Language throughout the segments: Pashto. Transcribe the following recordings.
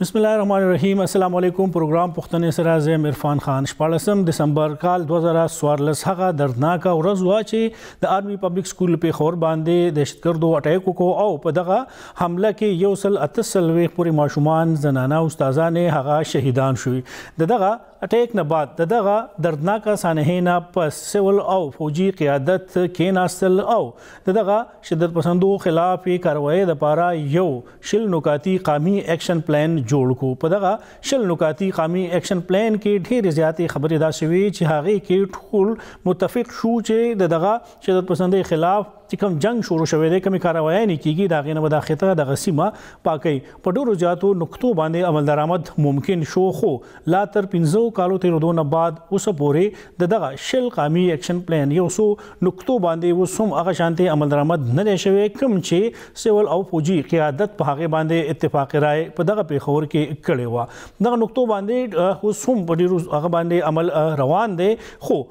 بسم الله الرحمن الرحیم السلام علیکم پروګرام پښتنې سره زم عرفان خان 14 دسمبر کال 2014 هغه دردناک ورځ وا چې د آرمي پبلک سکول په خور باندې دهشتګردو اٹیک کو او په دغه حمله کې یو سل اتسلوي پورې ماشومان زنانه او استادان هغه شهیدان شوي دغه اٹیک نه بعد دغه دردناک سانحه نه پس سول او فوجي قیادت کې ناستل او دغه شدت پسندو خلاف کاروایی لپاره یو شل نکاتي قامي اکشن پلان جوړ کو په دغه شل نکاتي قامي اکشن پلان کې ډېر زیاتې خبرې دا شوي چې هغه کې ټول متفق شو چې د دغه شدت پسندۍ خلاف چې کوم جنگ شروع شوی دی کومې کاروایي نه کیږي دا غینه ودا خطه د غسیمه پاکي په ډورو زیاتو نقطو باندې عمل درآمد ممکن شو خو لا تر پنځو کالو تېرېدو نه بعد اوسه پورې د دغه شل قامي اېکشن پلان یو څو نکتو باندې اوس هم هغه شانتې عملدرآمد نه دی شوی کوم چې سول او فوجي قیادت په هغې باندې اتفاق رای په دغه پېښور کې کړی وه دغه نکتو باندې اوس هم په ډېرو هغه باندې عمل روان دی خو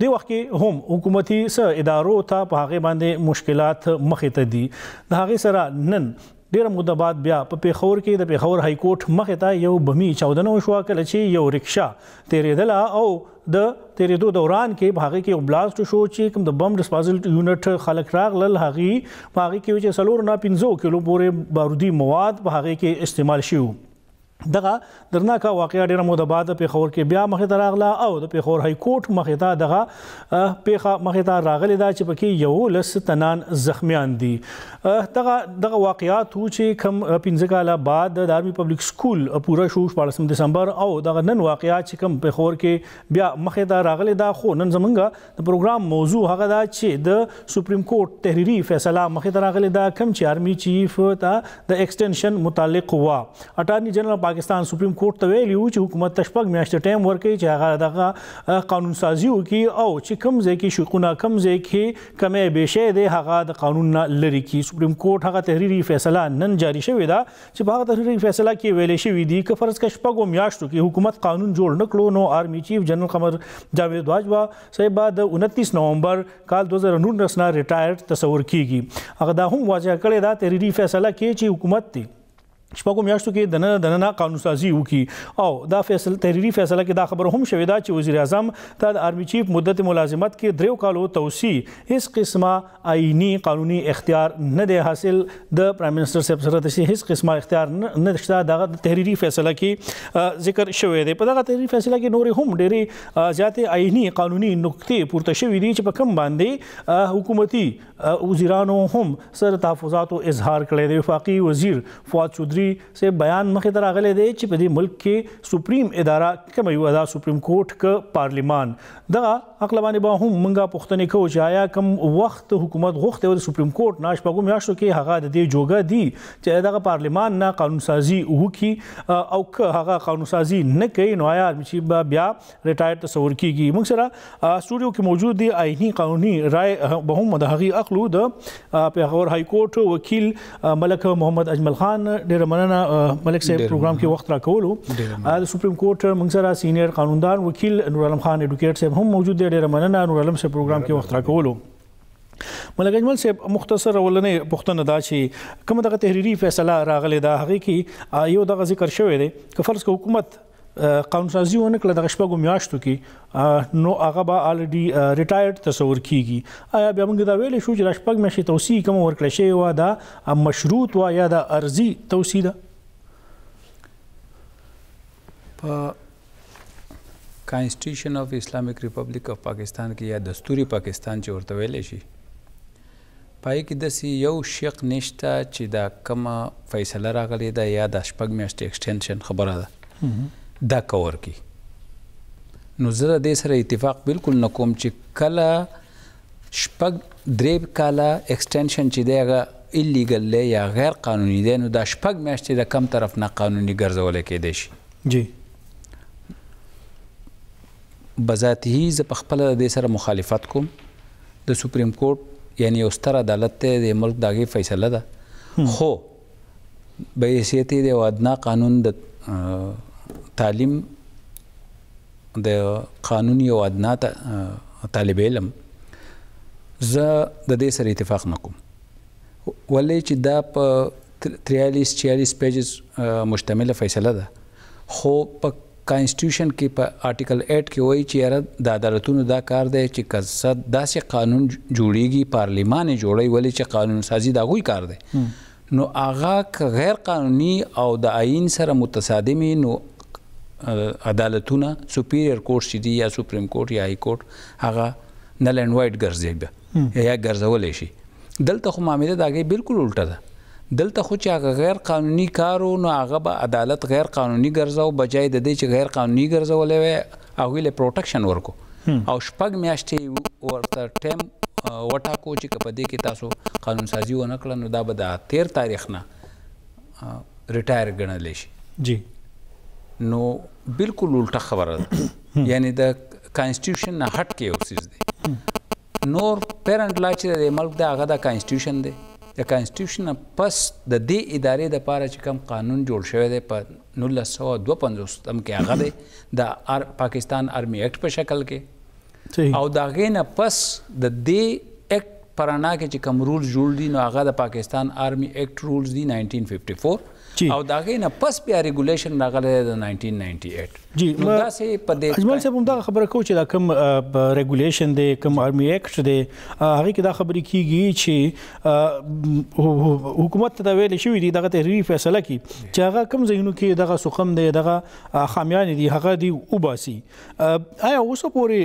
دې وخت کې هم حکومتي څه ادارو ته په هغې باندې مشکلات مخې ته دي د هغې سره نن ډیره موده بعد بیا په پیښور کې د پیښور های کورټ مخې ته یو بمی چاودنه وشوه کله چې یو رکشا تیریدله او د تیریدو دوران کې په هغه کې یو بلاست شو چې کوم د بم ډسپازل یونټ خلک راغلل هغه په هغه کې چې سلور نه 15 کیلو پورې بارودي مواد په هغه کې استعمال شوه دغه درناکه واقعا ډیره موده بعد پیښور کې بیا مخې ته راغله او د پیښور های کورټ مخې ته دغه پیښه مخې ته راغلی دا چې پکې یو لس تنان زخمیان دي دغه دغه واقعات وو چې کم 15 کاله بعد د آرمی پبلک سکول پوره شو 14 دسمبر او دغه نن واقعات چې کم پیښور کې بیا مخې ته راغلی دا خو نن زمونږ د پروګرام موضوع هغه دا چې د سپریم کورټ تحریری فیصله مخې ته راغلی دا کم چې آرمي چیف ته د ایکسټنشن متعلق و اټارنی جنرال پاکستان سپریم کورټ ته ویلی و چې حکومت تشپګ میاشتې ټایم ورکړي چې هغه دغه قانون سازي وکړي او چې کم ځای کې شقونه کم ځای کې کمې بشې ده هغه د قانون نه لري کی سپریم کورټ هغه تحریری فیصله نن جاری شوې ده چې په هغه تحریري فیصله کې ویل شوی دی که فرض کړئ شپږو میاشتو کې حکومت قانون جوړ نکړو نو آرمي چیف جنرال قمر جاوید باجوا صاحب د 29 نومبر کال 2019 نه ریټایر تصور کیږي هغه دا هم واضح کړی دا تحریري فیصله کې چې حکومت دی شپږو میاشتو کې د نن د نن قانون سازي وکي او دا فیصله تحریری فیصله کې دا خبر هم شوې ده چې وزیر اعظم ته د آرمي چیف مدت ملازمت کې دریو کالو توسیع هیڅ قسمه آئینی قانونی اختیار نه دی حاصل د پرایم منسټر صاحب سره د هیڅ قسمه اختیار نه شته دغه د تحریری فیصله کې ذکر شوی دی په دغه تحریری فیصله کې نور هم ډېری زیاتې آئینی قانونی نقطې پورته شوې دي چې په کم باندې حکومتي وزیرانو هم سره تحفظاتو اظهار کړی دی وفاقي وزیر فواد چودري سه بیان مخې ته راغلی دی چې په دې ملک کې سپریم اداره کومه یو ادا سپریم کورټ ک پارلیمان دغه هکله باندې به هم مونږ پوښتنې کوو چې آیا کوم وخت حکومت غوښتي و د سپریم کورټ نه شپږو میاشتو کې هغه د دې جوګه دي چې دغه پارلمان نه قانونسازي وکړي او که هغه قانونسازي نه کوي نو آیا چې به بیا ریټایر تصور کیږي مونږ سره استودیو کې موجود دي آئینی قانوني رائے به هم د هغې اخلو د پیښور های کورټ وکیل ملک محمد اجمل خان ډیر مننه ملک صاحب پروګرام کې وخت راکولو د سپریم کورټ موږ سره سینیئر قانوندان وکیل نور علم خان اډوکیټ صاحب هم موجود دی ډیر مننه نور علم صاحب پروګرام کې وخت راکولو ملګری مل صاحب مختصر ولنې پښتنه دا چې کوم دغه تحریری فیصله راغله دا هغه کې یو دغه ذکر شوی دی که فرض حکومت قانونسازي ونه کړه د شپږو میاشتو کې نو هغه به الډي ریټایرډ تصور کیږي آیا بیا موږ دا ویل شو چې د شپږ میاشتې توسیع کوم ورکړې شوی و دا مشروط و یا د ارزي توسیع ده په کانسټیټیوشن اف اسلامیک ریپبلیک اف پاکستان کې یا دستوري پاکستان چې ورته ویل شي پای کې داسې یو شق نشته چې دا کومه فیصله راغلې ده یا دا شپږ میاشتې ایکسټینشن خبره ده دا کور کی نو زه د دې سره اتفاق بالکل نه کوم چې کله شپږ درې کاله ایکسټینشن چې دی هغه ایلیګل دی یا غیر قانوني دی نو دا شپږ میاشتې د کم طرف نه قانوني ګرځول کېدای شي جی بذاته زه په خپل د دې سره مخالفت کوم د سپریم کورټ یعنی یو ستر عدالت دی د ملک د هغې فیصله ده خو به حیثیت یې د یو ادنا قانون د تعلیم د قانون یو ادنا طالب علم زه د دې سره اتفاق نه کوم ولې چې دا په 43 46 پیجز مشتمله فیصله ده خو په کانسټیوشن کې په آرټیکل ایټ کې وایي چې یاره دعدالتونو دا کار دی چې که څه داسې قانون جوړیږي پارلیمان یې جوړوي ولې چې قانون سازي د هغوی کار دی نو هغه که غیر قانوني او د آئین سره متصادمي نو عدالتونه سپیریر کورټ چې دي یا سپریم کورټ یا هائی کورټ هغه نل اینډ وایډ ګرځي بیا یا ګرځولی شي دلته خو معامله د هغې بلکل الټه ده دلته خو چې هغه غیر قانوني کار و نو هغه به عدالت غیر قانوني ګرځاو بجای د دې چې غیر قانوني ګرځولی وای هغوی له پروټکشن ورکو او شپږ میاشتې ورته ټایم وټاکو چې که په دې کې تاسو قانون سازي ونه کړه نو دا به د تیر تاریخ نه ریټایر ګڼل شي جی نو بلکل الټه خبره ده یعنی د کانسټیټیوشن نه هټ کې یو څیز دی نور پیرنټ لا چې د ملک د هغه د کانسټیټیوشن دی د کانسټیټیوشن نه پس د دې ادارې د پاره چې کوم قانون جوړ شوی دی په 1952 تم کې هغه دی د پاکستان آرمی اکټ په شکل کې او دا غینه پس د دې اکټ پرانا کې چې کوم رولز جوړ دي نو هغه د پاکستان آرمی اکټ رولز دي 1954 جی. او د هغې نه پس بیا ریګولیشن راغلی دی د 1998 جی نو ما داسې په دې اجمل صاحب همدغه خبره کوو چې دا کوم ریګولیشن دی کوم آرمي اکټ دی هغه کې دا خبرې کیږي چې حکومت ته دا ویل شوی دی دغه تحریری فیصله کی چې هغه کوم ځایونو کې دغه سقم دی دغه خامیان دي هغه دی وباسي آیا اوسه پورې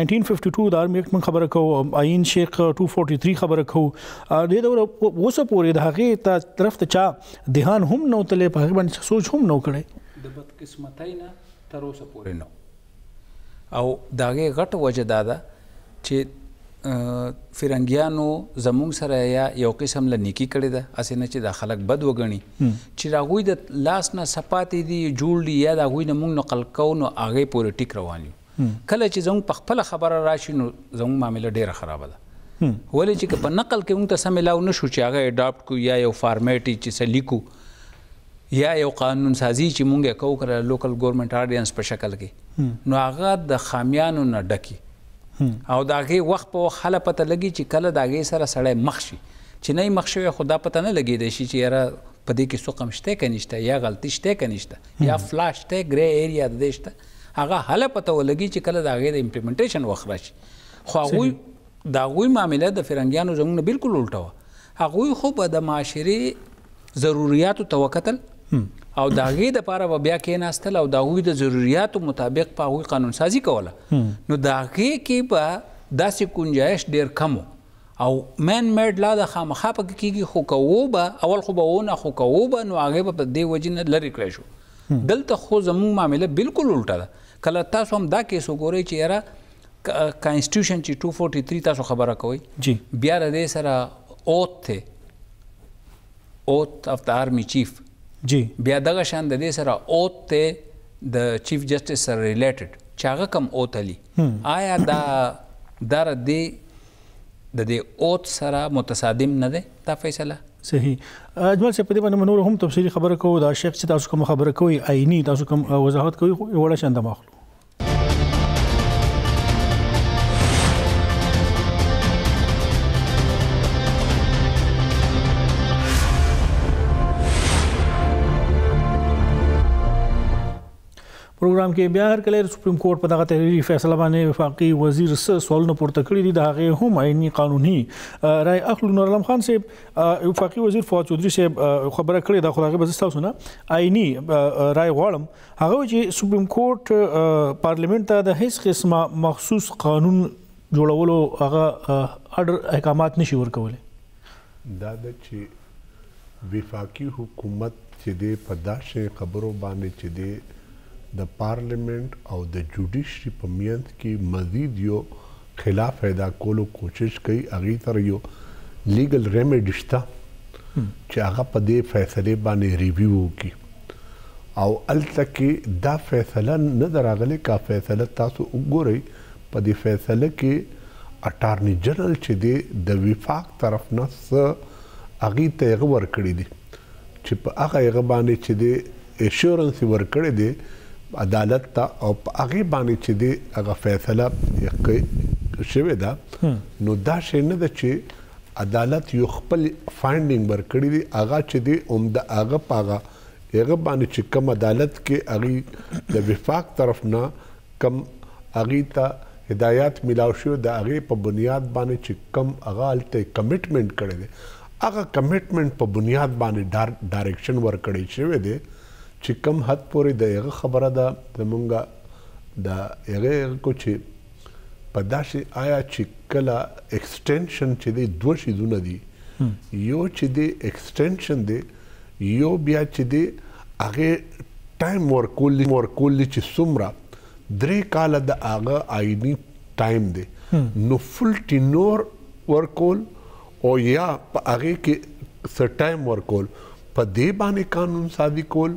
1952 د آرمي اکټ من خبره کو عین شیخ 243 خبره کو د دور اوسه پورې د هغه ته طرف ته چا دهان هم نو تلې په هغه باندې سوچ هم نو کړي د بدقسمتۍ نه تر اوسه پورې نو او داغه غټ وجه دا ده چی فرنګیانو زموږ سره یا یو قسم له نیکی کړی ده هسی نه چی دا خلک بد وګڼی چی د هغوی د لاس نه څه پاتی دی جوړ دی یا د هغوی نه موږ نقل کوو نو هغی پوری ټیک روان یو کله چی زموږ په خپله خبره راشی نو زموږ معامله ډیره خرابه ده ولی چی که په نقل کی موږ ته څه ملاو نشو چی هغه اډاپټ کړو یا یو فارمیټ یی چی څه لیکو یا یو قانون سازی چی مونږ یې کوو که د لوکل ګورنمنټ آرډیننس په شکل کی نو هغه د خامیانو نه ډک وي او د هغې وخت په وخت هله پته لګی چی کله د هغې سره سړی مخ شي چی نه یې مخ شوی خو دا پته نه لګیدای شي چی یاره په دې کی سقم شته که نشته یا غلطی شته که نشته یا فلا شته ګری ایریا د دې شته هغه هله پته ولګی چی کله د هغې د امپلیمنټیشن وخت راشي خو هغوی د هغوی معامله د فرنګیانو زموږ نه بالکل الټه وه، هغوی خو به د معاشرې ضروریاتو ته وکتل او د هغې لپاره به بیا کېناستل او د هغوی د ضروریاتو مطابق په هغوی قانونسازي کوله، نو د هغې کې به داسې ګنجایش ډېر کم و او مین میډ لا ده خامخا پکې کېږي، خو که و به، اول خو به و نه، خو که و به نو هغه به په دې وجې نه لرې کړای شو. دلته خو زموږ معامله بالکل الټه ده، کله تاسو هم دا کېس وګورئ چې یاره کانسټیټیوشن چې 243 تاسو خبره کوئ جی بیا د دې سره اوت ته اوت اف د آرمی چیف جی بیا دغه شان د دې سره اوت ته د چیف جسټس سره ریلیټډ چې هغه کم اوت علي آیا دا در دې د دې اوت سره متصادم نه ده دا فیصله صحیح اجمل صاحب په دې باندې نور هم تفصیلی خبره کوو دا شیخ چې تاسو کوم خبره کوي آئینی تاسو کوم وضاحت کوي وړه شاند ماخلو پروګرام کې بیا هر کله سپریم کورټ په دغه تحریری فیصله باندې وفاقي وزیر سره سوالونه پورته کړی دي د هغه هم عیني قانوني رائے اخلو نور علم خان صاحب وفاقي وزیر فواد چودري صاحب خبره کړې ده خو هغه به تاسو نه عیني رائے غواړم هغه وایي چې سپریم کورټ پارلیمنټ ته د هیڅ قسمه مخصوص قانون جوړولو هغه اډر احکامات نشي ورکولی. دا ده چې وفاقي حکومت چې دی په داسې خبرو باندې چې دی د پارلیمنټ او د جوډیشري په مینځ کې مزید یو خلاف پیدا کولو کوشش کوي هغې سره یو لیګل ریمیډي شته چې هغه په دې فیصلې باندې ریویو وکړي. او هلته کې دا فیصله نه ده راغلې که فیصله تاسو وګورئ په دې فیصله کې اټارني جنرال چې دی د وفاق طرف نه څه هغې ته هغه ورکړي دي چې په هغه هغه باندې چې دی ایشورنس ورکړي دي عدالت ته او په هغه باندې چې دی هغه فیصله شوې ده نو دا شی نه ده چې عدالت يو خپل فاينډينګ ورکړي دي هغه چي دي هم د هغه په هغه هغه باندي چي کوم عدالت کي هغي د وفاق طرف نه کوم هغي ته هدايات ملاو شوي د هغي په بنياد باندي چي کوم هغه هلته کميټمنټ کړي دي هغه کميټمنټ په بنياد باندي ډاريکشن ورکړي شوي دي چي کوم حد پوري د هغه خبره ده زمونږ د هغه هغه کو چي په داسې آیا چې کله ایکسټینشن چې دی دوه شیدونه دي یو چې دی ایکسټینشن دی یو بیا چې دی هغه ټایم ورکول ورکول چې څومره درې کاله د هغه آئینی ټایم دی نو فل ټینور ورکول او یا په هغه کې څه ټایم ورکول په دې باندې قانون سازي کول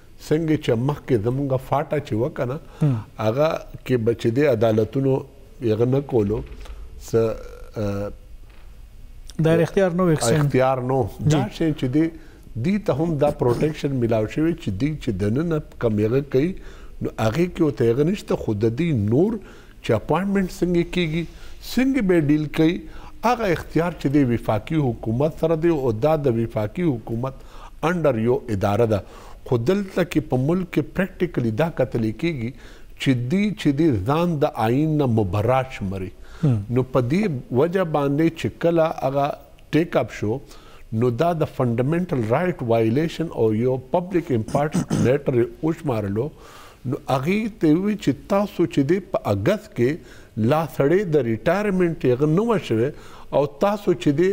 څنګه چه مخکې زمونږ فاټا چه وه کنه هغه کې به چه دې عدالتونو هغه نه کولو څه دا اختیار نو وکسین اختیار نو دا شي چې دی دی ته هم دا پروټیکشن ملاو شوی چې دی چې دننه کمیغه کوي نو هغه کې او تیغه نشته خود دی نور چې اپاینټمنټ څنګه کیږي، څنګه به یې ډیل کوي، هغه اختیار چې دی وفاقي حکومت سره دی او دا د وفاقي حکومت انډر یو اداره ده، خو دلته کې په ملک کې پریکټیکلي دا کتل کیږي چې دی چې دی ځان د آئین نه مبرأ شمري نو په دې وجه باندې چې کله هغه ټیک اپ شو نو دا د فنډمنټل رایټ وایلیشن او یو پبلک امپارټنټ میټر یې وشمارلو نو هغه ته یې وویل چې تاسو چې دی په اګست کې لا سړی د ریټایرمنټ یې هغه نه وه شوی او تاسو چې دی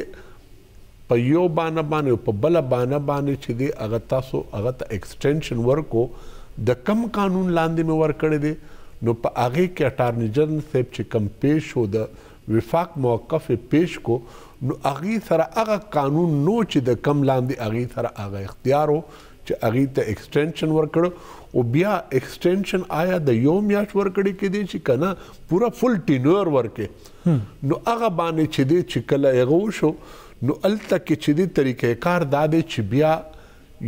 په یو بانه باندې او په بله بانه باندې چې دی هغه تاسو هغه ته ایکسټینشن ورکو د کم قانون لاندې مې ورکړی دی نو په هغه کې اټارني جنرال صاحب چې کم پیش شو د وفاق موقف پیش کو نو هغه سره هغه قانون نو چې د کم لاندې هغه سره هغه اختیارو چې هغوی ته اکسټینشن ورکړ او بیا اکسټینشن آیا د یو میاشت ورکړي کې دی چې کنه پورا فل ټینور ورکې نو هغه باندې چې دی چې کله هغه وشو نو الته کې چې دی طریقې کار دا دی چې بیا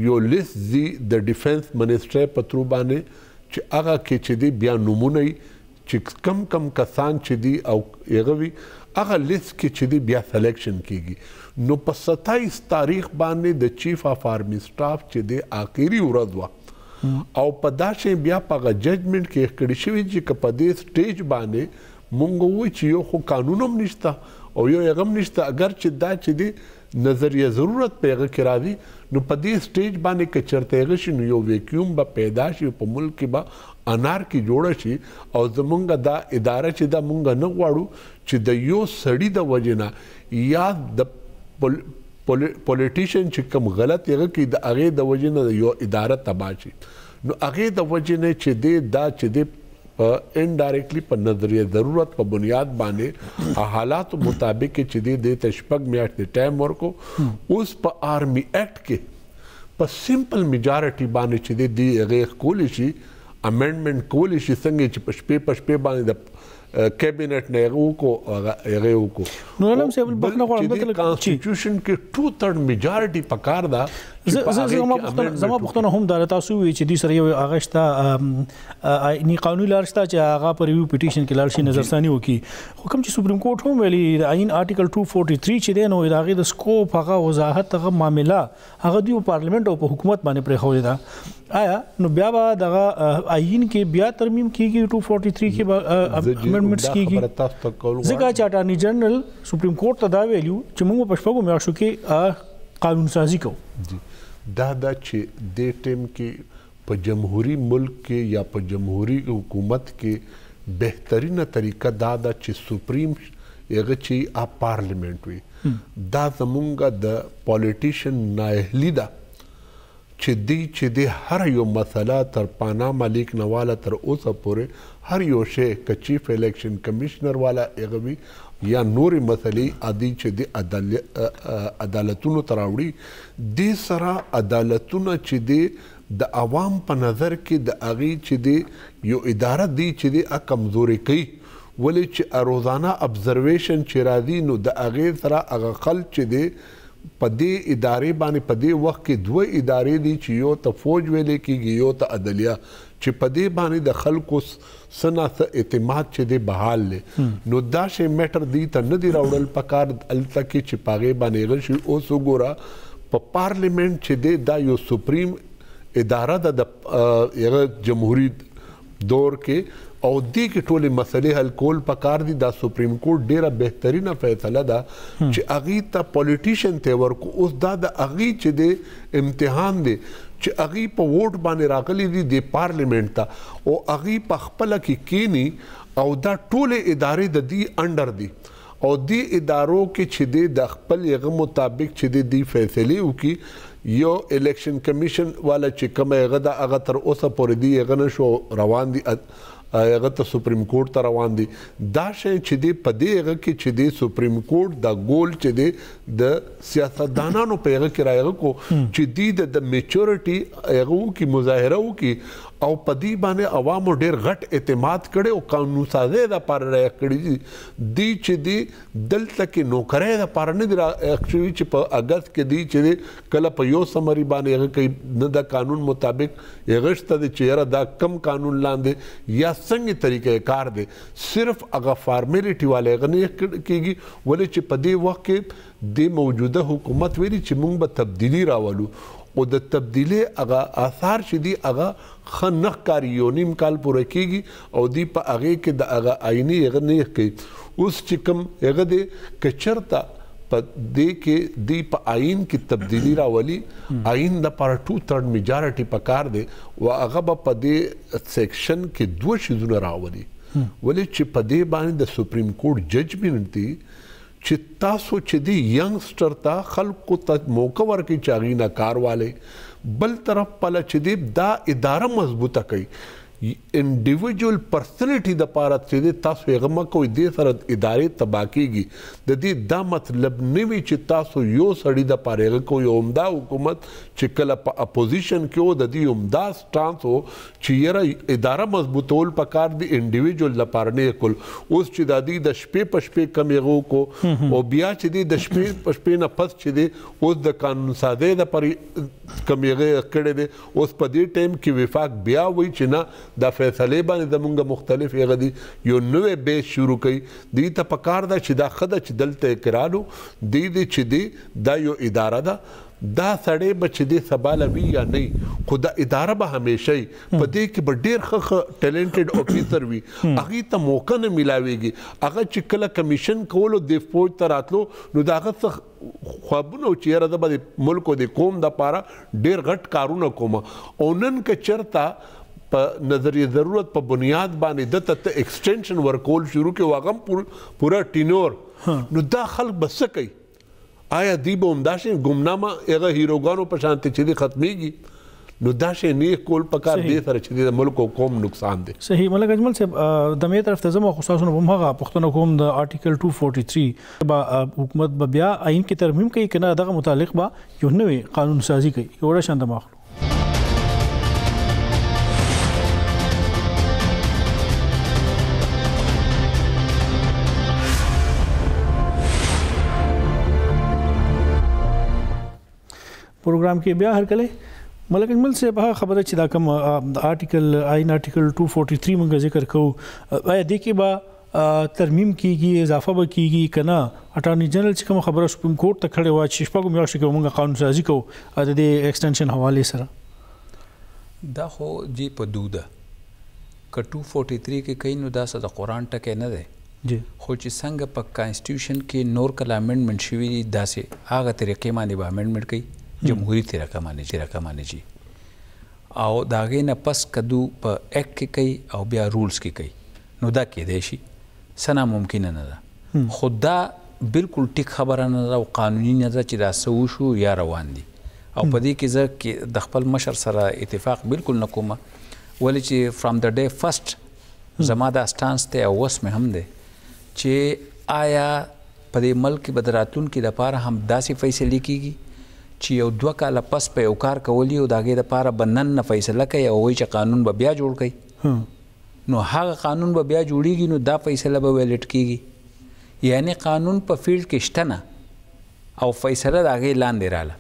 یو لیست زی د ډیفنس منسټرۍ په ترو باندې چې هغه کې چې دی بیا نمونه چی کم کم کسان چی دی او هغه وی هغه لیست کی چی دی بیا سلیکشن کیږی نو په ستایس تاریخ باندی د چیف اف آرمی سټاف چی دی اخری ورځ وه او په دا شی بیا په هغه ججمنټ کی کړی شوی دی چی که په دی سټیج باندی مونږ ووایو چی یو خو قانون هم نشته او یو هغه هم نشته اګر چی دا چی دی نظریه ضرورت په هغه کې راځي نو په دې سټیج باندې که چرته هغه شي نو یو ویکیوم به پیدا شي په ملک کې به انارکي جوړه شي او زمونږ دا اداره چې دا مونږ نه غواړو چې د یو سړي د وجې نه یا د پولیټیشن چې کم غلط هغه کې د هغې د وجې نه د یو اداره تباه شي نو هغې د وجې نه چې دې دا چې دې په انډاریکټلی په نظریه ضرورت په بنیاد باندې حالات مطابق چې دې دې ته شپږ میاشتې ټایم ورکو اوس په آرمی اکټ کې په سیمپل میجارټي باندې چې د دې هغه کول شي امندمنت کول شي څنګه چې په شپې په شپې باندې د کابینټ نه هغه وکړو هغه وکړو نو علم صاحب بخنه غواړم دلته لکه کانسټیټیوشن کې ټو تھرډ میجارټي پکار ده زما پښتنه زما پښتنه هم دا تاسو وی چې دوی سره یو هغه شته آئینی قانوني لار شته چې هغه پر یو پټیشن کې لار شي نظر ثاني وکي خو کوم چې سپریم کورټ هم ویلي د آئین آرټیکل 243 چې دی نو داغه د سکوپ هغه وضاحت هغه معاملې هغه دوی په پارلیمنت او په حکومت باندې پرېښولې ده آیا نو بیا به دغه آئین کې بیا ترمیم کیږي 243 کې به امندمنټس کیږي ځکه چې اټارنی جنرال سپریم کورټ ته دا ویلو چې موږ په شپږو میاشتو کې قانون سازي کوو دا دا چې د ټیم کې په جمهوري ملک کې یا په جمهوري حکومت کې بهترینه طریقه دا ده چې سپریم هغه چې هغه پارلیمنټ وي دا زمونږ د پالیټیشن نااهلي ده چې دی چې دی هر یو مسله تر پاناما لیک نه واله تر اوسه پورې هر یو شی که چیف الیکشن کمشنر والا هغه وي یا نورې مسلې ادي چې دی عدالتونو ته راوړي دې سره عدالتونه چې دې د عوام په نظر کې د هغې چې دې يو اداره دې چې دې هغه کمزورې کوي ولې چې روزانه ابزرويشن چې راځي نو د هغې سره هغه خلک چې دې په دې ادارې باندې په دې وخت کې دوه ادارې دي چې يو ته فوج ويلې کيږي يو ته عدليه چې په دې باندې د خلکو څه نا څه اعتماد چې دی بحال دی نو دا شی مټر دی ته نه دی راوړل پکار الته کې چې پاغه باندې غل شي اوس وګوره په پارلیمنت چې دی دا یو سپریم اداره ده د یغه جمهوریت دور کې او دې کې ټولې مسلې حل کول پکار دي دا سپریم کورټ ډیره بهترینه فیصله ده چې اغي ته پولیټیشن ته ورکو اوس دا د اغي چې دی امتحان دی چی هغوی په ووټ باندی راغلی دی دی پارلیمنټ ته او هغوی په خپله کی کینی او دا ټولی اداری د دی انډر دی او دی ادارو کی چی دی د خپل یغه مطابق چی دی دی فیصلی وکی یو الیکشن کمیشن والا چی کومه یغه ده هغه تر اوسه پوری دی یغه نه شو روان دی یغه ته سپریم کورټ ته روان دی دا شی چی دی په دی یغه کی چی دی سپریم کورټ دا ګول چی دی د سیاستدانانو په هغه کې رایغه کو چې دی د د میچورټي هغه وکي مظاهره وکي او په دې باندې عوامو ډیر غټ اعتماد کړي او قانون سازي د پاره رایغ کړي دي دی چې دی دلته کې نوکرۍ د پاره نه دی رایغ شوی چې په اگست کې دی چې کله په یو سمري باندې هغه کوي نه د قانون مطابق هغه شته چې یره دا کم قانون لاندې یا څنګه طریقې کار دی صرف هغه فارميلټي والي هغه نيح کيږي ولي چي په دي وخت کي دي موجوده حکومت ويلي چي مونږ به تبديلي راولو خو د تبديلي هغه آثار چي دي هغه ښه نه ښکاري يو نيم کال پوره کيږي او دي په هغه کي د هغه آيني هغه نيح کوي اوس چي کوم هغه دي که چرته په دي کي دي په آين کي تبديلي راولي آين لپاره ټو ترډ ميجارټي پکار دي او هغه به په دي سیکشن کې دوه شیزونه راولي ولې چې په دې باندې د سپریم کورټ ججمنټ دی چې تاسو چې دی ینګسټر ته خلکو ته موقع ورکړي چې هغوی نه کار والی بل طرف پله چې دی دا اداره مضبوطه کوي انډیویډوال پرسنالټي د پاره چې دی تاسو یې غمه کوئ دې سره ادارې تباه کېږي د دې دا مطلب نه وي چې تاسو یو سړي د پاره هغه کوئ همدا حکومت چې کله په اپوزیشن کې و د دې همدا ټانس وو چی یره اداره مضبوطول پکار دی انډیویجول لپاره نه کول اوس چی دا دی د شپی په شپی کم یغه وکو او بیا چی دی د شپی په شپی نه پس چی دی اوس د قانون سازی لپاره کم یغه کړی دی اوس په دی ټایم کی وفاق بیا وای چی نه دا فیصلی باندی زمونږ مختلف یغه دی یو نوی بیس شروع کړی دی ته پکار ده چی دا ښه ده چی دلته یې کرالو دی دی چی دی دا یو اداره ده دا سړی به چې دې سباله وي یا نه خو دا اداره به همیشه وي په دې کې به ډیر ښه ښه ټیلنټډ افیسر وي هغوی ته موقع نه میلاویږي هغه چې کله کمیشن کولو دې فوج ته راتلو نو د هغه څه خوابونه وو چې یاره زه به د ملک او د قوم دپاره ډیر غټ کارونه کوم او نن که چرته په نظریه ضرورت په بنیاد باندې ده ته ته ایکسټینشن ورکول شروع کړې او هغه هم پوره ټینور نو دا خلک به څه کوي آیا دوی به همداسې ګمنامه هغه هیروګانو په شانتې چې دی ختمیږي نو دا شی نه کول پکار دی سره چې د ملک او قوم نقصان دی صحیح ملک اجمل صاحب د مې طرف ته زمو خو تاسو نه بمغه پښتنه کوم د آرټیکل 243 با حکومت به بیا عین کې ترمیم کوي کنه دغه متعلق به یو نوې قانون سازي کوي یو راشن د ماخلو پروګرام کې بیا هر کله ملک اجمل صاحب هغه خبره چې دا کوم آرټیکل آئین آرټیکل 243 موږ ذکر کوو آیا د کې به ترمیم کیږي اضافه به کیږي کنه اټارنی جنرال چې کوم خبره سپریم کورټ ته کړې و چې شپږ میاشتې کې موږ قانون سازي کوو د دې ایکسټنشن حواله سره دا خو جی په دوده که 243 کې کوي نو دا څه د قران ټکی نه دی جی خو چې څنګه په کانسټیټیوشن کې نور کله امندمنټ شوی دی داسې هغه طریقې باندې به امندمنټ کوي جمهوری طریقه باندې چې رقم باندې چې او د هغې نه پس کدو په ایکټ کې کوي او بیا رولز کې کوي نو دا کیدای شي څه نا ممکنه نه ده خو دا بلکل ټیک خبره نه ده او قانوني نه ده چې دا څه وشو یا روان دي او په دې کې زه د خپل مشر سره اتفاق بلکل نه کوم ولې چې فرام د ډی فرسټ زما دا سټانس دی او اوس مې هم دی چې آیا په دې ملک کې به د راتلونکي لپاره هم داسې فیصلې کېږي چې یو دوه کاله پس په یو کار کول یې او د هغې لپاره به نن نه فیصله کوي او هغوی چې قانون به بیا جوړ کوي نو هغه قانون به بیا جوړېږي نو دا فیصله به ویلټ کېږي یعنې قانون په فیلډ کې شته نه او فیصله د هغې لاندې راله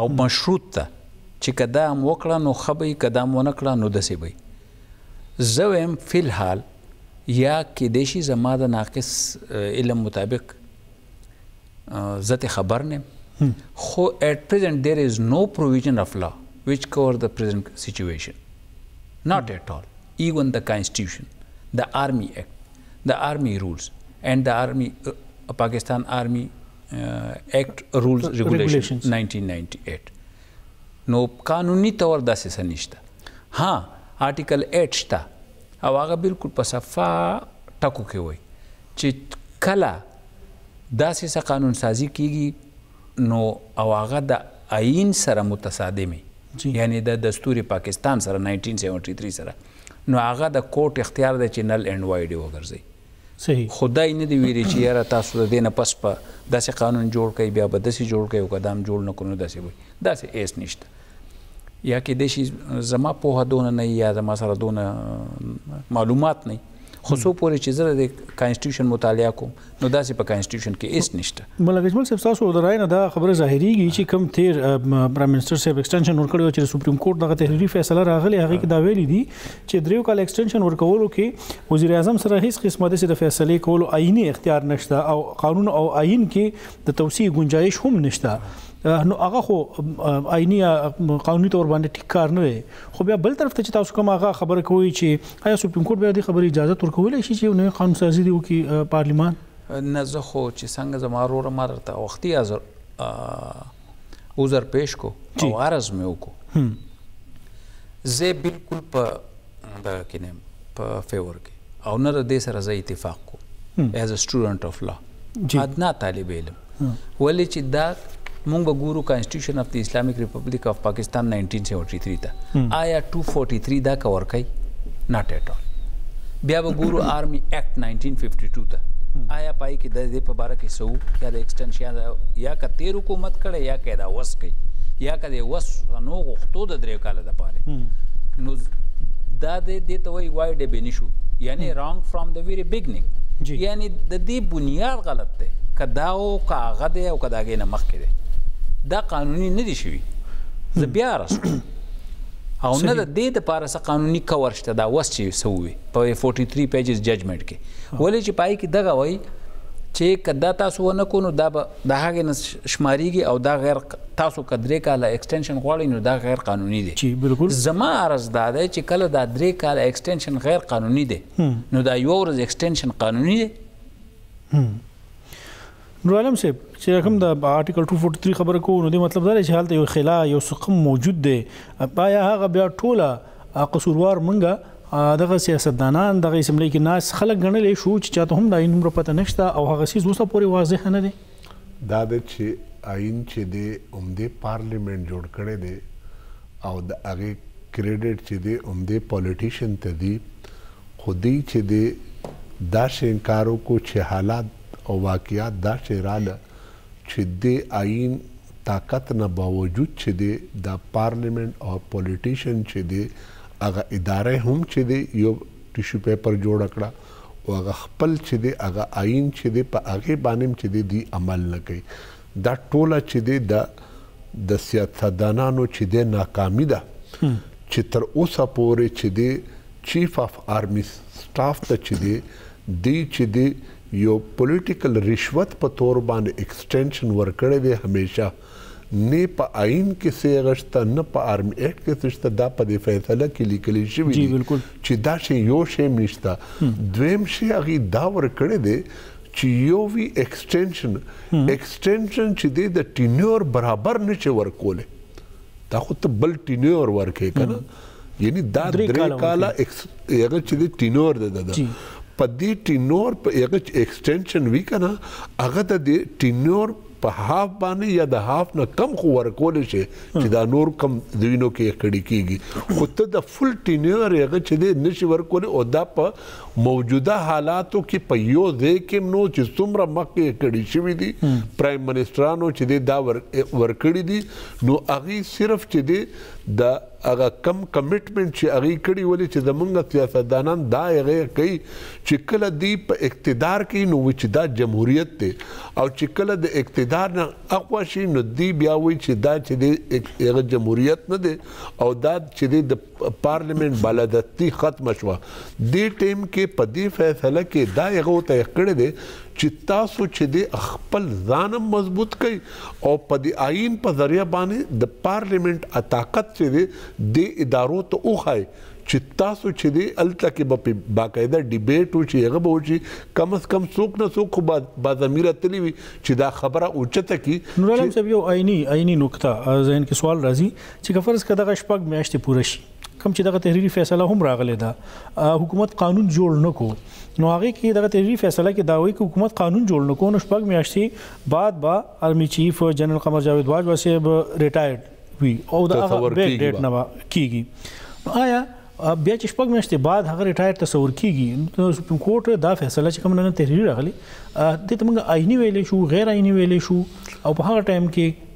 او مشروط ده چې که دا هم وکړه نو ښه به یې که دا هم ونه کړه نو داسې به یې زه وایم فی الحال یا کیدای شي زما د ناقص علم مطابق زه ته خبر نه خو ایټ پریزنټ دیر از نو پروویژن اف لا وچ کور د پریزنټ سچویشن ناٹ ایټ آل ایون د کانسټیټیوشن د آرمی ایکټ د آرمی رولز اینڈ د آرمی پاکستان آرمی ایکټ رولز ریګولیشن 1998 نو قانوني طور داسې څه نشته. ها آرټیکل ایټ شته او هغه بلکل په صفا ټکو کې وایي چې کله داسې څه قانون سازي کیږي نو او هغه د آیین سره متصادم وي یعنې د دستور پاکستان سره ناینټین سیونټي تري سره نو هغه د کورټ اختیار دی چې نل اینډ وایډ یې وګرځوي. صحیح. خدای نه دی ویلی چی یاره تاسو د دی نه پس په داسی قانون جوړ کړی بیا به دسی جوړ کړی او که دام جوړ نه کړو نو داسی به وی داسی هیڅ نشته یا کیدای شی زما پوهه دونه نه وی یا زما سره دونه معلومات نه وی خو څو پوری چی زه د دی کانسټیټیوشن مطالعه کوم نو داسی په کانسټیټیوشن کی هیڅ نشته. ملک اجمل صاحب تاسو د رای نه دا خبره ظاهریږي چې کم تیر پرایم منسټر صاحب ایکسټنشن ورکړی چې سپریم کورټ دغه تحریری فیصله راغلی هغه کې دا ویلي دي چې دریو کال ایکسټنشن ورکولو کې وزیر اعظم سره هیڅ قسمه داسې د فیصلې کولو آئینی اختیار نشته او قانون او آئین کې د توسیع گنجائش هم نشته نو هغه خو آئینی قانوني تور باندې ټیک کار نه دی خو بیا بل طرف ته چې تاسو کوم هغه خبره کوي چې آیا سپریم کورټ بیا د خبرې اجازه ورکولای شي چې نو قانون سازي دی وکي پارلیمان نه زه خو چې څنګه زما روره ما درته وختي عذر پیش کو او عرض مې وکړو زه بالکل په دغه کې نه په فیور کې او نه د دې سره زه اتفاق کو ایز ا سټوډنټ اف لا ادنا طالب علم ولې چې دا مونږ به ګورو کانسټیټیوشن اف د اسلامیک ریپبلیک اف پاکستان 1973 تری ته آیا ټو فورټی تری دا کور کوي ناټ ایټ آل بیا به ګورو آرمی ایکټ 1952 ته آیا پای کې د دې په باره کې سو یا د ایکسټنشن یا که تیر حکومت کړي یا که دا وس کوي یا که د وس نو غوښتو د درې کال د پاره نو دا د دې ته وای وای د بنشو یعنی رانګ فرام د ویری بیگنینګ یعنی د دې بنیاد غلط دی کدا او کاغه دی او کداګې نه مخ کړي دا قانوني نه دي شوی زه بیا ارست کوم او نه د دې د پاره څه قانوني کور شته دا وس چې سووي په 43 پیجز ججمنټ کې ولې چې پای کې دغه وای چې کدا تاسو ونه کو نو دا به د هغه نس شماريږي او دا غیر تاسو کدرې کاله ایکستنشن غواړئ نو دا غیر قانوني دی چې بالکل زما عرض دا دی چې کله دا درې کاله ایکستنشن غیر قانوني دی نو دا یو ورځ ایکستنشن قانوني دی نور عالم صاحب چې کوم د آرټیکل 243 خبره کوو نو د مطلب دا دی چې هلته یو خلا یو سقم موجود دی آیا هغه بیا ټوله قصوروار منګه دغه سیاستدانان دغه اسمبلی کې ناس خلک غنلې شو چې چاته هم د عینومره پته نشته او هغه سیس اوسه پورې واضح نه دی دا د چې آئین چې دی اومدې پارلیمنت جوړ کړي دی او د هغه کریډټ چې دی اومدې پالیټیشن ته دی خو دی چې دی دا شینکارو کو چې حالات او واقعا دا شی راله چی دی آئین طاقت نه باوجود چی دی دا پارلیمنټ او پولیټیشن چی دی هغه اداره هم چی دی یو ټیشو پیپر جوړ کړه او هغه خپل چی دی هغه آئین چی دی په هغی باندی هم چی دی دی عمل نه کوي دا ټوله چی دی دا د سیاستدانانو چی دی ناکامی ده چی تر اوسه پوری چی دی چیف آف آرمی سټاف ته چی دی دی چی دی یو پولیټیکل رشوت په تور باندی ایکسټینشن ورکړی دی همیشه نی په آئین کی څه هغه شته نه په آرمی ایکټ کی څه شته دا په دی فیصله کی لیکلی شوی دی چی دا شی یو شی هم نشته دویم شی هغوی دا ورکړی دی چی یو وی ایکسټینشن ایکسټینشن چی دی د ټینیور برابر نشی ورکولی. دا خو ته بل ټینور ورکې کنه یعنی دا درې کاله هغه چې د ټینور ده ده په دې ټینور په هغه چې ایکسټینشن وی کنه هغه د دې ټینور په هاف باندې یا د هاف نه کم خو ورکول شي چې دا نور کم دوینو کې کړي کیږي خو ته د فل ټینور هغه چې دې نشي ورکول او دا په موجوده حالاتو کې په يو ځای کې نو چې څومره مخکې يې کړي شوي دي پرايم منسټرانو چې دې دا ورکړي دي نو هغوی صرف چې دې د هغه کم کمټمنټ چې هغوی کړي ولې چې زمونږ سياستدانان دا هغه کوي چې کله دی په اقتدار کې نو چې دا جمهوريت دی او چې کله د اقتدار نه اخوا شي نو دی بیا وي چې دا چې دی هغه جمهوريت نه دی او دا چې دی د پارليمنټ بالادستي ختمه شوه دې ټيم کې په دې فيصله کې دا يغو طيح کړي دي چې تاسو چې دې خپل ځان هم مضبوط کړئ او په دې آئين په ذريعه باندې د پارليمنټ اطاقت چې دې دې ادارو ته وښائ چې تاسو چې دې هلته کې به پې باقاعده ډيبيټ وشي هغه به وشي کم از کم څوک نه څوک خو به با ضميره تلي وي چې دا خبره اوچته کړي نورعالم صاحب يو آئيني آئيني نکته ذهن کې سوال راځي چې فرض کړه دغه شپږ میاشتې پوره شي کوم چې دغه تحریری فیصله هم راغلی دا حکومت قانون جوړ نکو نو هغه کې دغه تحریری فیصله کې دا وایي چې حکومت قانون جوړ نکو نو شپږ میاشتې بعد با آرمی چیف جنرال قمر جاوید باجوه صاحب ریټایرډ وي او دا هغه بیک ډیټ نه کیږي آیا بیا چې شپږ میاشتې بعد هغه ریټایر تصور کیږي نو سپریم کورټ دا فیصله چې کوم نه تحریر راغلی د تمنګ آئینی ویلې شو غیر آئینی ویلې شو او په هغه ټایم کې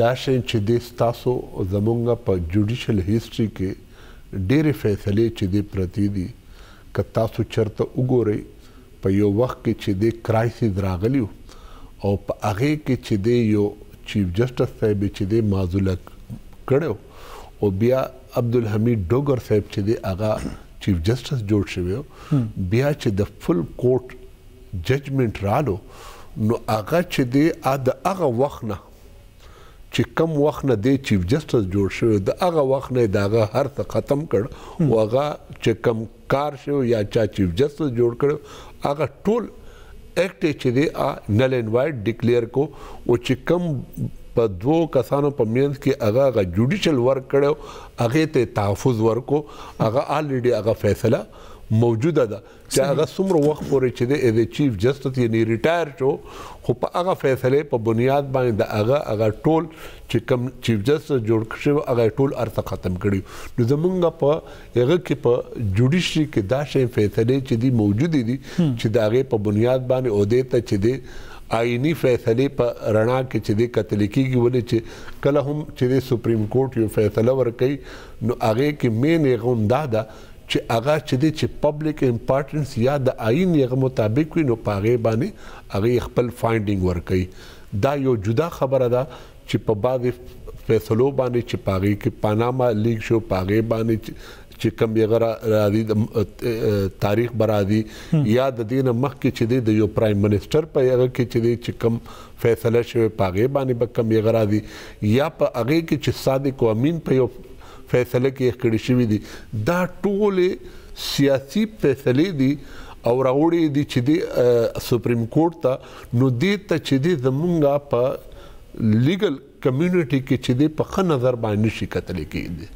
دا شی چې دی ستاسو زمونږ په جوډیشل هیسټري کې ډیرې فیصلې چې دی پرتې دي که تاسو چرته وګورئ په یو وخت کې چې دی کرایسیز راغلی و او په هغې کې چې دی یو چیف جسټس صاحب یې چې دی معزوله کړی و او بیا عبدالحمید ډوګر صاحب چې دی هغه چیف جسټس جوړ شوی و بیا چې د فل کورټ ججمنټ رالو نو هغه چه دی ا د هغه وخت نه چه کم وخت نه دی چیف جسټس جوړ شوی د هغه وخت نه د هغه هر څه ختم کړ او هغه چه کم کار شوی یا چا چیف جسټس جوړ کړ هغه ټول ایکټ چې دی ا نل اینډ وایډ ډیکلیر کو او چې کم په دوو کسانو په مینس کې هغه هغه جوډیشل ورک کړو هغه ته تحفظ ورکو هغه الریډي هغه فیصله موجوده ده چې هغه څومره وخت پورې چې د ایز چیف جسټس یعنی ریټایر شو خو په هغه فیصله په بنیاد باندې د هغه هغه ټول چې کم چیف جسټس جوړ کړی و هغه ټول ارته ختم کړی نو زمونږ په هغه کې په جوډیشري کې دا شی فیصله چې دی موجود دي چې دا هغه په بنیاد باندې او دې ته چې دی آئینی فیصله په رڼا کې چې د قتل کېږي ولې چې کله هم چې د سپریم کورټ یو فیصله ورکړي نو هغه کې مین غونډه ده چې هغه چې دی چې پبلک امپارټنس یا د آئین یغه مطابق وي نو په هغې باندې هغه یې خپل فاینډنګ ورکوي دا یو جدا خبره ده چې په بعضې فیصلو باندې چې په هغې کې پاناما لیګ شو په هغې باندې چې کم یې غره راځي د تاریخ برادي یا د دین مخ کې چې دی د یو پرایم منسٹر په یغه کې چې دی چې کم فیصله شوه په هغې باندې به کم یې غره دي یا په هغې کې چې صادق او امین په یو فیصله کې کړې شوې دي دا ټولې سیاسي فیصلې دي او راوړې دي چې دې سپریم کورټ ته نو دې ته چې دې زمونږه په لیګل کمیونټي کې چې دې په خه نظر باندې شي کتل کېږي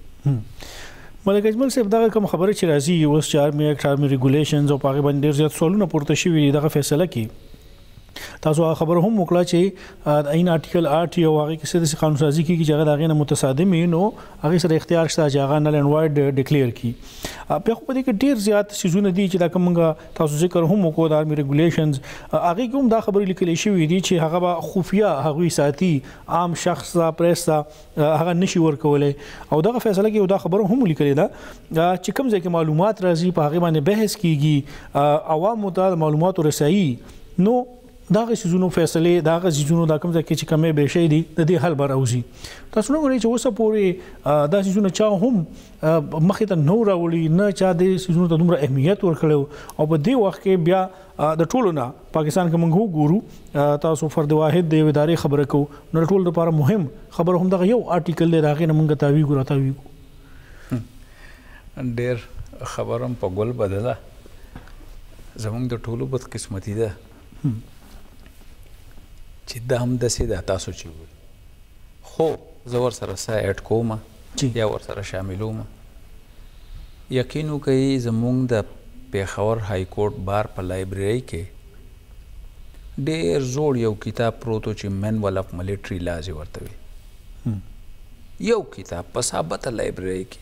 ملک اجمل صاحب دغه کوم خبره چې راځي اوس چې آرمي اکټ آرمي ریګولیشنز او پاغه باندې ډیر زیات سوالونه پورته شوي دغه فیصله کې تاسو هغه خبر هم وکړه چې عین آرټیکل 8 یو هغه کې څه د قانون سازي کیږي چې هغه دغه نه متصادم نو هغه سره اختیار شته چې هغه نل اینډ وایډ ډیکلیئر کی په خو په دې کې ډیر زیات سيزونه دي چې دا کومه تاسو ذکر هم وکړو د آرمي ریګولیشنز هغه کوم دا خبرې لیکل شوې دي چې هغه خفیا هغه ساتي عام شخص لا پریس لا هغه نشي ورکولای او دغه فیصله کې دا خبره هم لیکلې ده چې کوم ځای کې معلومات راځي په هغه باندې بحث کیږي عوامو ته معلومات ورسایي نو دغه سيزونو فیصله دغه سيزونو د کوم ځای کې چې کمې به شي دي د دې حل بر اوسي تاسو نو غواړئ چې اوسه پورې دا سيزونه چا هم مخې ته نو راولي نه چا د سيزونو ته دومره اهمیت ورکړو او په دې وخت کې بیا د ټولو نه پاکستان کې موږ وګورو تاسو فرد واحد د یو ادارې خبره کو نو ټول لپاره مهم خبر هم دغه یو آرټیکل دی راغی نه موږ تاوی ګور تاوی ډیر خبرم په ګل بدله زمونږ د ټولو بدقسمتي ده چې دا هم داسې ده تاسو چې وایي خو زه ورسره سه اډ کوم یا ورسره شاملوم یقین وکئ زمونږ د پیښور های کورټ بار په لایبرری کې ډیر زوړ یو کتاب پروت و چې مینول اف ملیټری لاز یې ورته وی یو کتاب په ثابته لایبرری کې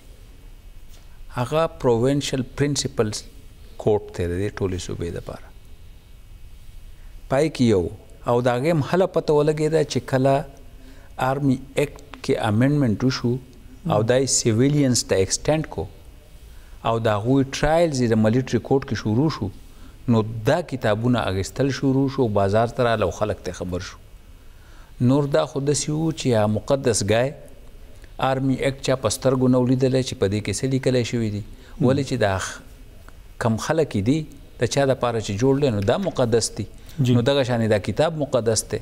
هغه پروونشل پرنسپلز کورټ ته دی ټولې صوبې لپاره پای کې یو او د هغې هم هله پته ولګېده چې کله آرمي اکټ کې امنډمنټ وشو او دا یې سیویلینز ته ایکسټینډ کو او د هغوی ټرایلز یې د ملیټري کورټ کې شروع شو نو دا کتابونه اغیستل شروع شو او بازار ته راغله او خلک ترې خبر شو نور دا خو داسې وو چې هغه مقدس ګای آرمي اکټ چا په سترګو نه و لیدلی چې په دې کې څه لیکلی شوي دي ولې چې دا کم خلک یې دي د چا د پاره چې جوړ دی نو دا مقدس دي نو دغه شانې دا کتاب مقدس دی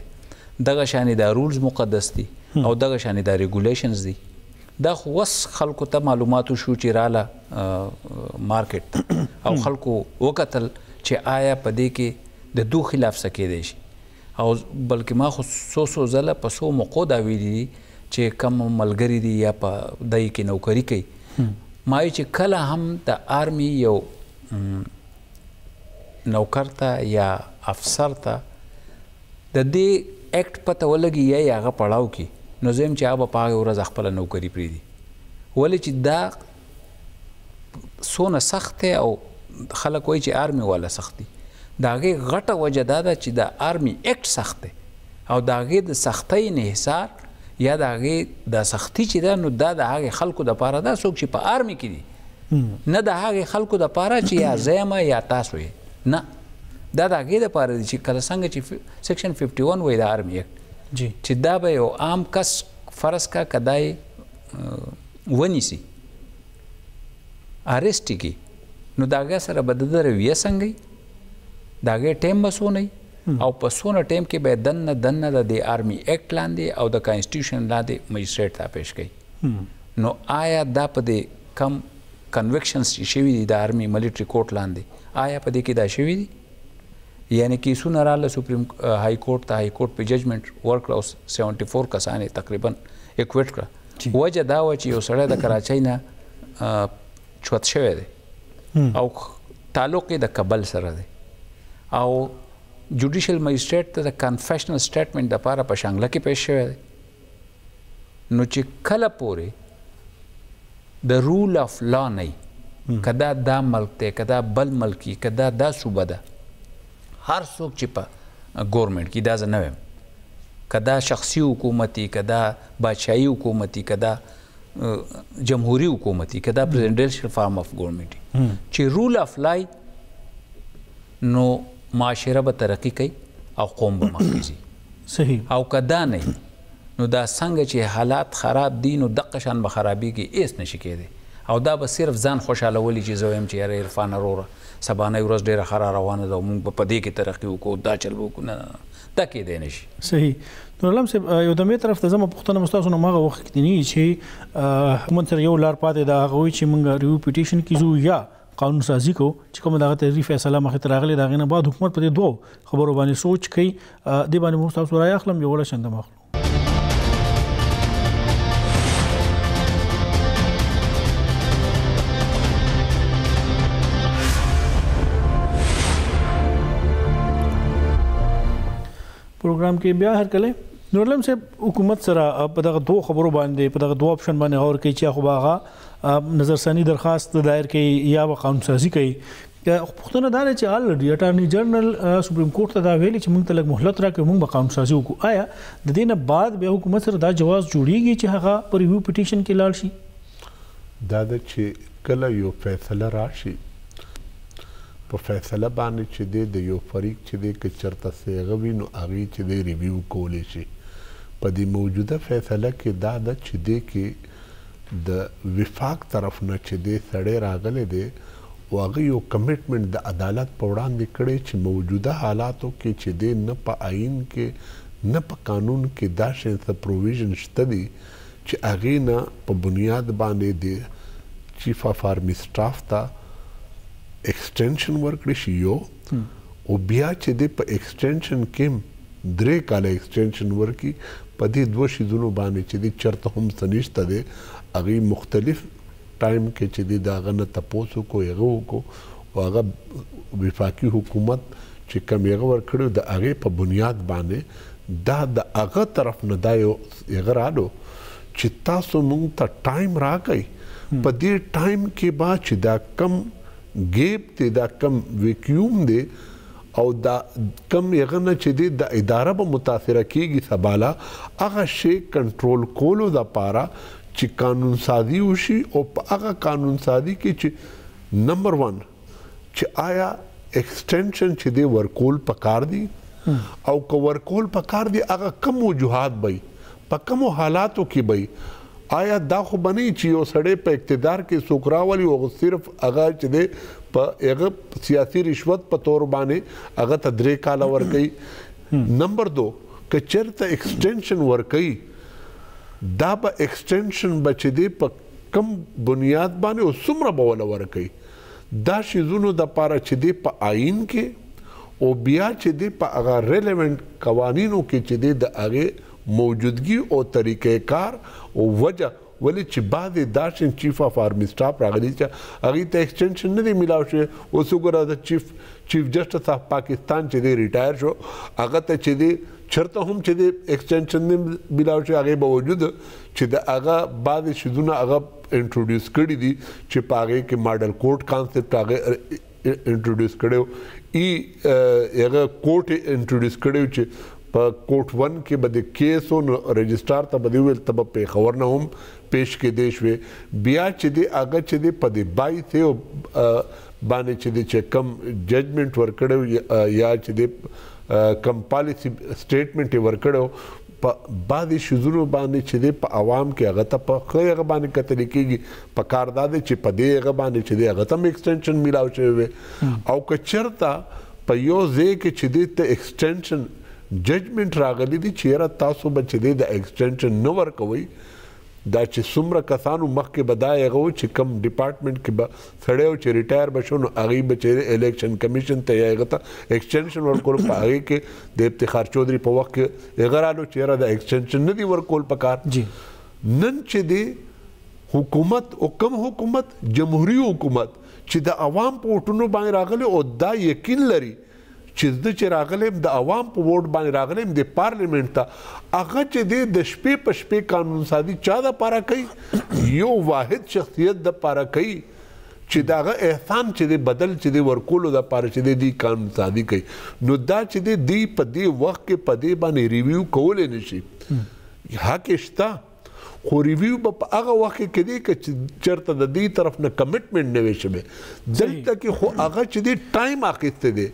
دغه شانې دا رولز مقدس دي او دغه شانې دا ریګولیشنز دي دا خو وس خلکو ته معلوماتو شو چې رااله مارکیټ او خلکو وکتل چې آیا په دې کې د دوه خلاف څه کېدای شي او بلکې ما خو څو څو ځله په څو موقعو دا ویلي دي چې کم ملګري دي یا په دای کې نوکري کوي ما چې کله هم د آرمي یو نوکر ته یا افسر ته د دې اکټ پته ولګي یا یې هغه پړاو کړي نو زه وایم چې هغه به په هغه ورځ خپله نوکري پرېږدي ولې چې دا څونه سخت دی او خلک وایي چې آرمي والا سخت دي د هغې غټه وجه دا ده چې د آرمي اکټ سخت دی او د هغې د سختۍ انحصار یا د هغې دا سختي چې ده نو دا د هغې خلکو د پاره ده څوک چې په آرمي کې دي نه د هغې خلکو د پاره چې یا زه یم یا تاسو یې نه دا د هغې د پاره دي چې کله څنګه چې سیکشن 51 وایي د آرمي اکټ جی چې دا به یو عام کس فرض کا کدای ونیسي ارست کی نو داګه سره بد د رویه څنګه داګه ټیم بسونه او په څونه ټایم کې به یې دننه دننه د دې آرمي اکټ لاندې او د کانسټیټوشن لاندې مجسټریټ ته پیش کوي نو آیا دا په دې کم کنویکشنز چې شوي دي د آرمي ملیټري کورټ لاندې آیا په دې کې دا شوي دي یعنی کیسونه رااله سپریم های کورټ ته های کورټ په ججمنټ ورکړه او 74 کسان یې تقریبا اکویټ کړه وجه دا و چې یو سړی د کراچۍ نه چوت شوی دی او تعلق یې د کبل سره دی او جوډیشل مجسټریټ ته د کنفیشنل سټیټمنټ د پاره په شانګله کې پیش شوی دی نو چې کله پورې د رول اف لا نه کدا دا ملک ته کدا بل ملکی کدا دا صوبه ده هر څوک چې په ګورنمنت کې دا زه نه ویم کدا شخصي حکومتي کدا بادشاهي حکومتي کدا جمهوري حکومت وي که دا پرزیډنشل فارم اف ګورنمنټ وي چې رول اف لای نو معاشره به ترقي کوي او قوم به مخکې صحیح او که دا نه نو دا څنګه چې حالات خراب دي نو دقه شان به خرابېږي هېڅ نشي کېدی او دا به صرف ځان خوشحالولي چې زه وایم چې یاره عرفانه وروره سبانۍ ورځ ډېره ښه را روانه ده او موږ به په دې کې ترقي وکړو دا چل به وکړو نه نه نه تکې دی نشي صحیح نور علم صاحب یو د مې طرف ته زمو پښتنه مستاسو نو مغه وخت کې نه چې حکومت سره یو لار پاتې دا غوي چې موږ ریو پټیشن کیزو یا قانون سازي کو چې کوم دغه تحریف فیصله مخ ته راغلي دا غنه بعد حکومت په دې دوه خبرو باندې سوچ کوي د باندې مستاسو راي اخلم یو لړ شندم اخلم پروګرام کې بیا هر کله نورلم صاحب حکومت سره په دغه دوه خبرو باندې په دغه دوه اپشن باندې غور کوي چې خو باغه نظر ثاني درخواست دایر کوي یا به قانون سازي کوي خو پوښتنه دا ده چې الرډي اټارني جنرال سپریم کورټ ته دا ویلي چې موږ ته لږ مهلت راکړئ موږ به قانون سازي وکړو آیا د دې نه بعد بیا حکومت سره دا جواز جوړیږي چې هغه په ریویو پټیشن کې لاړ شي دا ده چې کله یو فیصله راشي په فیصله باندې چې دی د یو فریق چې دی که چرته صیغه وي نو هغې چې دی ریویو کولی شي په دې موجوده فیصله کې دا ده چې دې کې د وفاق طرف نه چې دې سړی راغلی دی او هغه یو کمټمنټ د عدالت په وړاندې کړی چې موجوده حالاتو کې چې دې نه په آئین کې نه په قانون کې دا شان څه پروویژن شته دي چې هغې نه په بنیاد باندې دې چیف آف آرمي سټاف ته ایکسټینشن ورکړې شي یو او بيا چې دې په ايکسټينشن کېم درې کاله ايکسټينشن ورکړي په دې دوه شيزونو باندې چې دې چرته هم څه نشته دې هغه مختلف ټايم کې چې دې داغه نه تپوس وکړو هغه وکړو او هغه وفاقي حکومت چې کوم هغه ورکړو د هغه په بنياد باندې دا د هغه طرف نه دا یو هغه رالو چې تاسو مونږ ته ټايم راکړئ په دې ټايم کې با چې دا کم ګیپ دی دا کم ویکیوم دی او دا کم یغه نه چی دی دا اداره به متاثره کیږی سباله هغه شی کنټرول کولو دا پاره چی قانون سازی وشی او په هغه قانون سازی کی چی نمبر ون چی آیا ایکسټینشن چی دی ورکول پکار دی او که ورکول پکار دی هغه کم وجوهات به په کومو حالاتو کې به یې؟ آیا دا خو به نه وي چې یو سړی په اقتدار کې څوک راولي او هغه صرف هغه چې دی په هغه سیاسي رشوت په طور باندې هغه ته درې کاله ورکوي؟ نمبر دو، که چېرته اکسټنشن ورکوي، دا به اکسټنشن به چې دی په کوم بنیاد باندې او څومره به وله ورکوي؟ دا شیزونو دپاره چې دی په آئین کې او بیا چې دی په هغه ریلیونټ قوانینو کې چې دی د هغې موجودګي او طریقه کار او وجه ولې چې بعضې داشن چیف اف آرمي سټاف راغلي چې هغوی ته اکسټینشن نه دی ملاو شوی اوس وګوره د چیف چیف جسټس اف پاکستان چې دی ریټایر شو هغه ته چې دی چرته هم چې دی اکسټینشن نه ملاو شوی هغې باوجود چې د هغه بعضې شیزونه هغه انټروډیوس کړي دي چې په هغې کې ماډل کورټ کانسپټ هغه انټروډیوس کړی و ای هغه کوټ انټروډیوس کړی و چې په کوټ ون کې به د کیس او رجسټار ته به دی ویل ته په پیښور نه هم پیش کې دی شوې بیا چې دی هغه چې دی په دی بای ته باندې چې دی چې کم ججمنټ ورکړو یا چې دی کم پالیسی سټیټمنټ ورکړو په بعضې شیزونو باندې چې دی په عوام کې هغه ته په ښه هغه باندې کتلې کیږي په کار دا دی چې په دې هغه باندې چې دی هغه ته هم ایکسټینشن میلاو شوی وي او که چرته په یو ځای کې چې دی ته ایکسټینشن ججمنټ راغلی دی چې یاره تاسو به چې دی د ایکسټینشن نه ورکوئ دا چی څومره کسان وو مخکی به دا هغه وو چی کوم ډیپارټمنټ کی به سړی وو چی ریټایر به شو نو هغوی به چیری الیکشن کمیشن ته یا هغه ته ایکسټینشن ورکولو په هغه کی د افتخار چودری په وخت کی هغه رالو چی یاره دا ایکسټینشن ندی ورکول پکار نن چی دی حکومت او کوم حکومت جمهوری حکومت چی د عوام په وټونو باندی راغلی او دا یقین لری چی زه چی راغلی یم د عوام په ووټ باندی راغلی یم دی پارلیمنټ ته هغه چی دی د شپی په شپی قانون سازی چا د پاره کوي یو واحد شخصیت د پاره کوي چی د هغه احسان چی دی بدل چی دی ورکولو د پاره چی دی دی قانون سازی کوي نو دا چی دی دی په دی وخت کی په دی باندی ریویو کولی نشی حق یې شته خو ریویو به په هغه وخت کې کېدی که چې چېرته د دې طرف نه کمټمنټ نه وی شوی دلته کې خو هغه چې دی ټایم اخیستی دی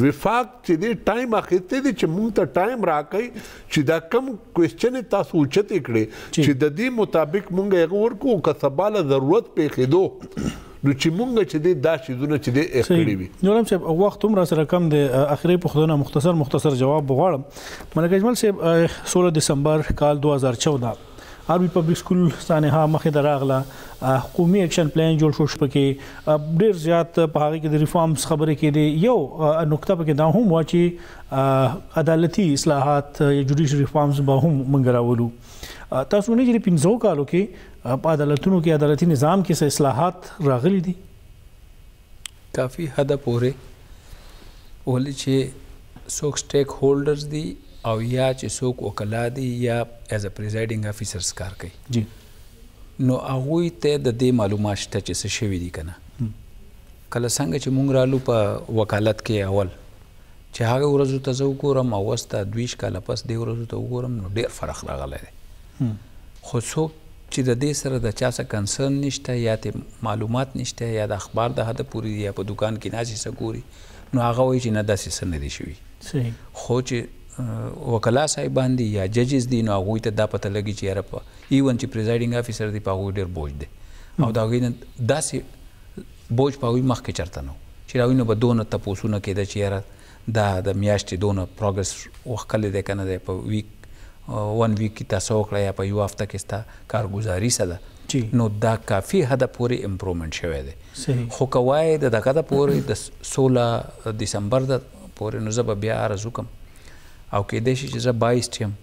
وفاق چې دی ټایم اخیستی دی چې مونږ ته ټایم راکړئ چې دا کم کوېسچنې تاسو اوچتې کړې چې د دې مطابق مونږ هغه ورکړو که سبا له ضرورت پېښېدو نو چې مونږ چې دې دا شیزونه چې دې اخ کړی وي نورم صاحب وخت هم را سره کم دی اخري پښتنه مختصر مختصر جواب بغواړم ملک اجمل صاحب 16 دسمبر کال 2014 عربي پبلک سکول سانحه مخې ته راغله قومي اکشن پلان جوړ شو شپکه ډیر زیات په هغه کې د ریفارمز خبرې کې دی یو نقطه پکې دا هم و چې عدالتي اصلاحات یا جوډیشل ریفارمز به هم منګراولو تاسو نه جری 15 کالو کې په عدالتونو کې عدالتي نظام کې څه اصلاحات راغلي دي؟ کافي حده پورې ولې چې څوک سټیک هولډرز دي او یا چې څوک وکلا دي یا ایز ا پریزایډینګ افیسرز کار کوي جی نو هغه ته د دې معلومات شته چې څه شوی دي کنه کله څنګه چې مونږ رالو په وکالت کې اول چې هغه ورځو ته زه وګورم او اوس دا دویشت کاله پس دې ورځو ته وګورم نو ډېر فرق راغلی دی خو څوک چې د دې سره د چا څه کنسرن نشته یا ترې معلومات نشته یا د اخبار د حده پورې دي یا په دوکان کې ناست څه ګوري نو هغه وایي چې نه داسې څه نه دي شوي خو چې وکلا صاحبان دي یا ججز دي نو هغوی ته دا پته لګي چې یاره په ایون چې پریزایډینګ افیسر دي په هغوی ډېر بوج دی او د هغوی نه داسې بوج په هغوی مخکې چرته نه و چې له هغوی نه به دونه تپوسونه کېده چې یاره دا د میاشتې دونه پروګرس وښکلی دی که نه دی په ویک ون ویک کې تا څه وکړه یا په یوه هفته کې ستا کارګزاري څه ده نو دا کافي حده پورې امپرومنټ شوی دی خو که وایې د دغه ده پورې د سوله دسمبر ده پورې نو زه به بیا عرض وکړم او کېدای شي چې زه بایسټ یم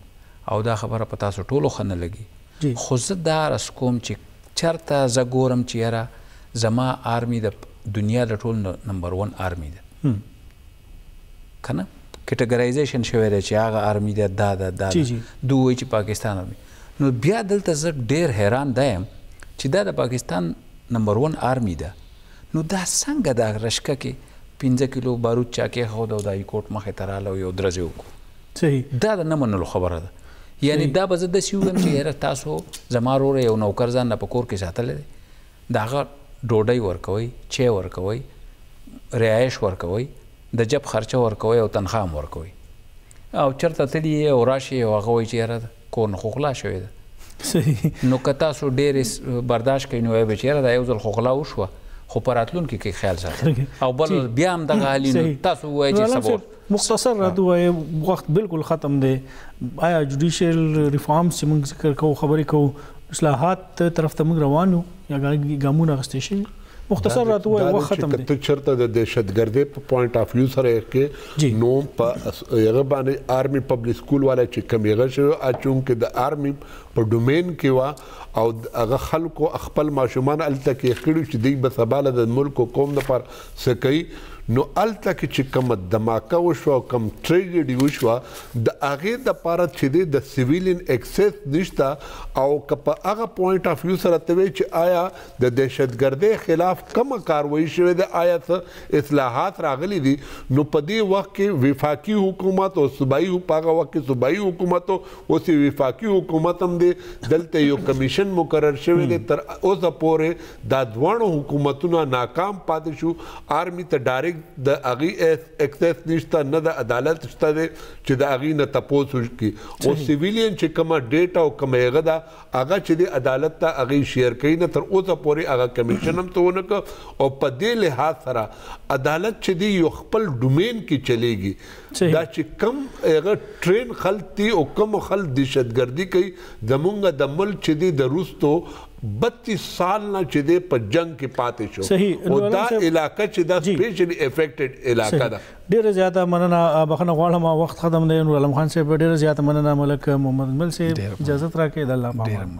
او دا خبره په تاسو ټولو ښه نه لګي خو زه دا عرض کوم چې چرته زه ګورم چی یاره زما آرمی د دنیا د ټولو نه نمبر ون آرمی ده کنه کټګرایزیشن شوی ده چی هغه آرمی ده دا ده دا ده دوی وای چی پاکستان آرمی نو بیا دلته زه ډیر حیران دا یم چی دا د پاکستان نمبر ون آرمی ده نو دا څنګه دا رشکه کی پنځه کیلو بارود چا کیښود او د هایکورټ مخی ته راله او یو درز یی وکړو. صحیح. دا د نه منلو خبره ده یعنی دا به زه داسی وویم چی یاره تاسو زما روره یو نوکر ځان له په کور کی ساتلی دی د هغه ډوډی ورکوی چای ورکوی رعایش ورکوی د جب خرچه ورکوی او تنخواه هم ورکوی او چرته تلی یی او راشی او هغه وایی چی یاره ده کور نه خو غلا شوی ده صحیح. نو که تاسو ډیری برداشت کوی نو وایی به چی یاره دا یو ځل خو غلا وشوه خو په راتلونکی کی خیال ساته او بل ځل بیا هم دغه حال وی نو تاسو وایی چی سبا مختصر راته وایي وخت بالکل ختم دی آیا جوډیشل ریفارم چې موږ ذکر کوو خبرې کوو اصلاحات طرف ته موږ روان یو یا ګامونه غستې شي مختصر راته وایي وخت ختم دی ته چرته د دهشتګردۍ په پوینټ اف ویو سره کې نو په هغه باندې آرمي پبلک سکول والا چې کم هغه شوی اچون کې د آرمي په ډومین کې وا او هغه خلکو خپل ماشومان الته کې خړو چې دی به سباله د ملک او قوم لپاره څه کوي نو هلته کې چې کومه دماکه وشوه او کوم تریجډي وشوه د هغې دپاره چې دی د سویلین اکسیس نشته او که په هغه پوائنټ آف ویو سره ته وې چې آیا د دهشت ګردۍ خلاف کومه کاروائي شوې ده آیا څه اصلاحات راغلي دي نو په دې وخت کې وفاقي حکومت او صوبائی په هغه وخت کې صوبائی حکومت و اوس وفاقي حکومت هم دی دلته یو کمیشن مقرر شوې دی تر اوسه پورې دا دواړه حکومتونه ناکام پاتې شو آرمي ته ډاريک د هغي اکسس نشته نه د عدالت شته دی چې د هغي نه تپوس وکړي او سيويلين چې کومه ډيټا او کومه هغه ده هغه چې دی عدالت ته هغي شير کوي نه تر اوسه پورې هغه کميشن هم څه ونه کړ او په دې لحاظ سره عدالت چې دی يو خپل ډومين کې چليږي دا چې کم هغه ټرين خلک دي او کوم خلک دهشتګردي کوي زمونږ د ملک چې دی د روستو بتیس سال نه چې دی په جنګ کې پاتې شو او دا علاقه چې دا سپیشلی افیکټډ علاقه ده ډیره زیاته مننه بخنه غواړم وخت ختم دی نور علم خان صاحب ډیره زیاته مننه ملک محمد مل صاحب اجازه راکړئ د الله پامان